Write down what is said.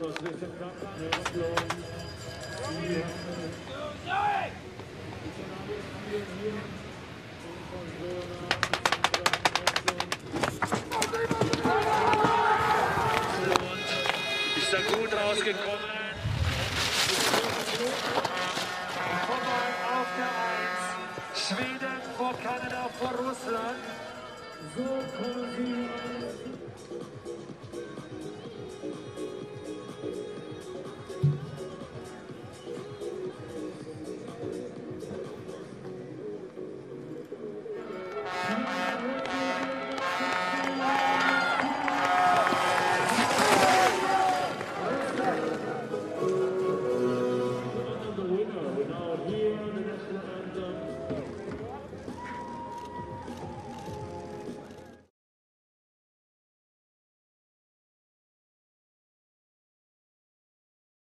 Das ist der Kampf, der rausgekommen. Vorbei auf der 1. Schweden vor Kanada, vor Russland. So kommen sie